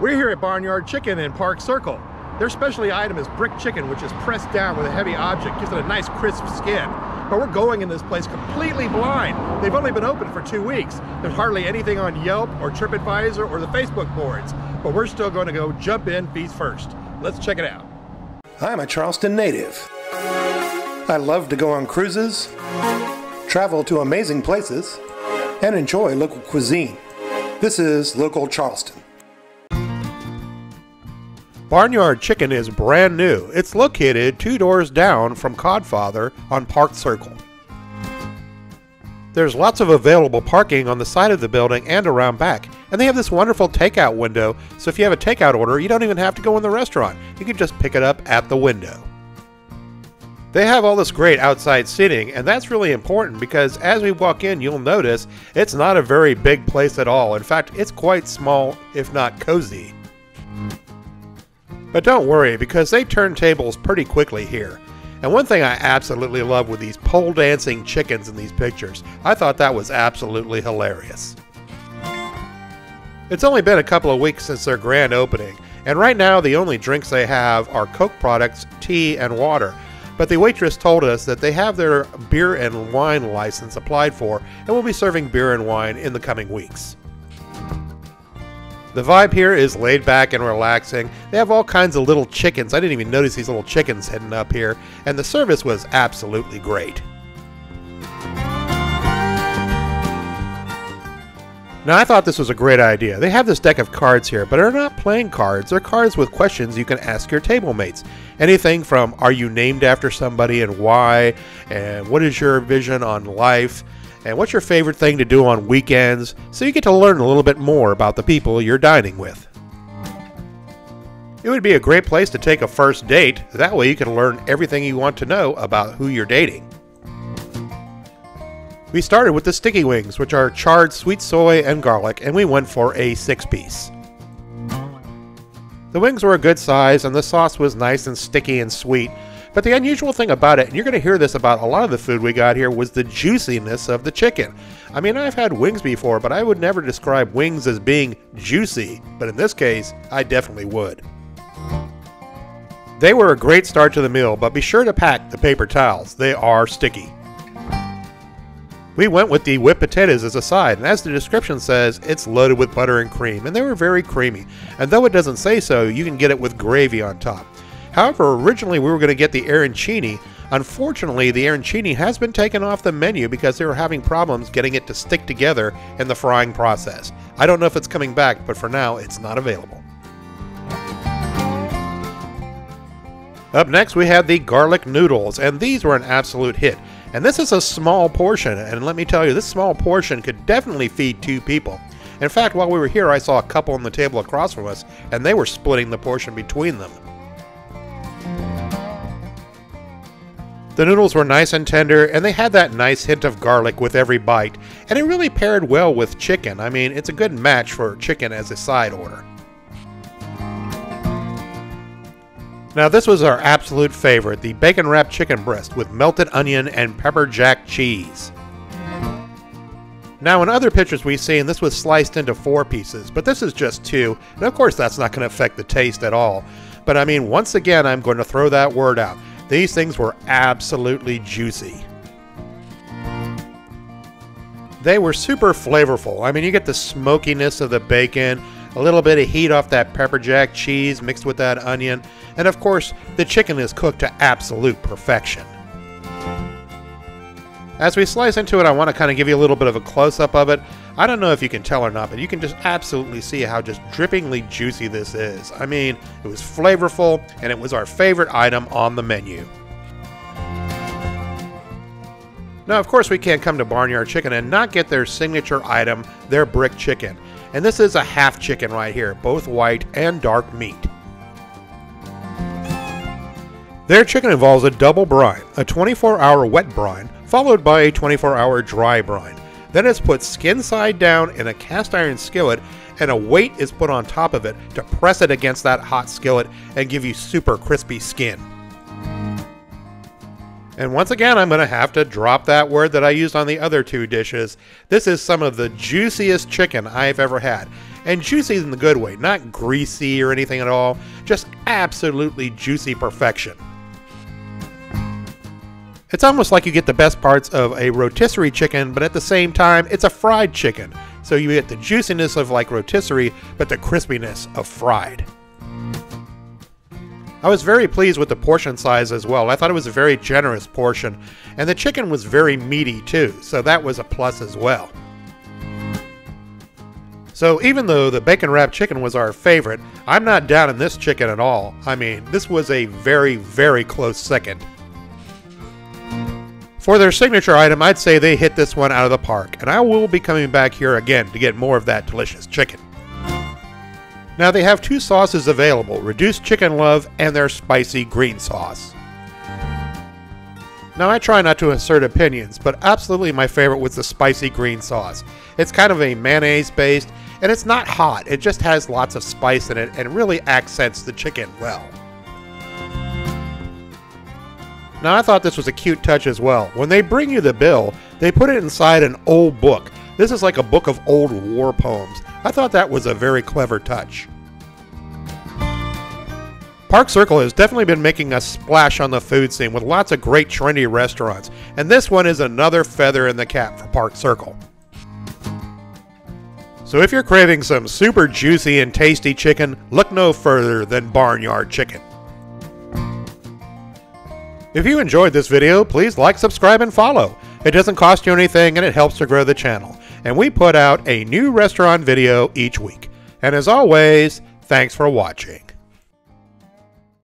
We're here at Barnyard Chicken in Park Circle. Their specialty item is brick chicken, which is pressed down with a heavy object, gives it a nice crisp skin. But we're going in this place completely blind. They've only been open for two weeks. There's hardly anything on Yelp or TripAdvisor or the Facebook boards. But we're still going to go jump in feet first. Let's check it out. I'm a Charleston native. I love to go on cruises, travel to amazing places, and enjoy local cuisine. This is Local Charleston. Barnyard Chicken is brand new. It's located two doors down from Codfather on Park Circle. There's lots of available parking on the side of the building and around back, and they have this wonderful takeout window, so if you have a takeout order, you don't even have to go in the restaurant. You can just pick it up at the window. They have all this great outside seating, and that's really important because as we walk in, you'll notice it's not a very big place at all. In fact, it's quite small, if not cozy. But don't worry, because they turn tables pretty quickly here. And one thing I absolutely love with these pole dancing chickens in these pictures, I thought that was absolutely hilarious. It's only been a couple of weeks since their grand opening, and right now the only drinks they have are Coke products, tea, and water. But the waitress told us that they have their beer and wine license applied for and will be serving beer and wine in the coming weeks. The vibe here is laid back and relaxing. They have all kinds of little chickens. I didn't even notice these little chickens hidden up here, and the service was absolutely great. Now, I thought this was a great idea. They have this deck of cards here, but they're not playing cards. They're cards with questions you can ask your table mates. Anything from are you named after somebody and why, and what is your vision on life, and what's your favorite thing to do on weekends, so you get to learn a little bit more about the people you're dining with. It would be a great place to take a first date, that way you can learn everything you want to know about who you're dating. We started with the sticky wings, which are charred sweet soy and garlic, and we went for a six piece. The wings were a good size, and the sauce was nice and sticky and sweet, but the unusual thing about it, and you're going to hear this about a lot of the food we got here, was the juiciness of the chicken. I mean, I've had wings before, but I would never describe wings as being juicy, but in this case, I definitely would. They were a great start to the meal, but be sure to pack the paper towels. They are sticky. We went with the whipped potatoes as a side, and as the description says, it's loaded with butter and cream, and they were very creamy. And though it doesn't say so, you can get it with gravy on top. However, originally we were going to get the arancini. Unfortunately, the arancini has been taken off the menu because they were having problems getting it to stick together in the frying process. I don't know if it's coming back, but for now, it's not available. Up next, we had the garlic noodles, and these were an absolute hit. And this is a small portion, and let me tell you, this small portion could definitely feed two people. In fact, while we were here, I saw a couple on the table across from us, and they were splitting the portion between them. The noodles were nice and tender, and they had that nice hint of garlic with every bite, and it really paired well with chicken. I mean, it's a good match for chicken as a side order. Now, this was our absolute favorite the bacon wrapped chicken breast with melted onion and pepper jack cheese. Now, in other pictures we've seen, this was sliced into four pieces, but this is just two, and of course, that's not going to affect the taste at all. But I mean, once again, I'm going to throw that word out. These things were absolutely juicy. They were super flavorful. I mean, you get the smokiness of the bacon, a little bit of heat off that pepper jack cheese mixed with that onion, and of course, the chicken is cooked to absolute perfection. As we slice into it, I want to kind of give you a little bit of a close up of it. I don't know if you can tell or not, but you can just absolutely see how just drippingly juicy this is. I mean, it was flavorful, and it was our favorite item on the menu. Now, of course, we can't come to Barnyard Chicken and not get their signature item, their brick chicken. And this is a half chicken right here, both white and dark meat. Their chicken involves a double brine, a 24 hour wet brine, followed by a 24 hour dry brine. Then it's put skin side down in a cast iron skillet, and a weight is put on top of it to press it against that hot skillet and give you super crispy skin. And once again, I'm going to have to drop that word that I used on the other two dishes. This is some of the juiciest chicken I've ever had. And juicy in the good way, not greasy or anything at all, just absolutely juicy perfection. It's almost like you get the best parts of a rotisserie chicken, but at the same time, it's a fried chicken. So you get the juiciness of like rotisserie, but the crispiness of fried. I was very pleased with the portion size as well. I thought it was a very generous portion, and the chicken was very meaty too, so that was a plus as well. So even though the bacon wrapped chicken was our favorite, I'm not down in this chicken at all. I mean, this was a very, very close second. For their signature item, I'd say they hit this one out of the park, and I will be coming back here again to get more of that delicious chicken. Now they have two sauces available, reduced chicken love and their spicy green sauce. Now I try not to insert opinions, but absolutely my favorite was the spicy green sauce. It's kind of a mayonnaise based, and it's not hot, it just has lots of spice in it and really accents the chicken well. Now I thought this was a cute touch as well. When they bring you the bill, they put it inside an old book. This is like a book of old war poems. I thought that was a very clever touch. Park Circle has definitely been making a splash on the food scene with lots of great trendy restaurants, and this one is another feather in the cap for Park Circle. So if you're craving some super juicy and tasty chicken, look no further than Barnyard Chicken. If you enjoyed this video, please like, subscribe, and follow. It doesn't cost you anything and it helps to grow the channel. And we put out a new restaurant video each week. And as always, thanks for watching.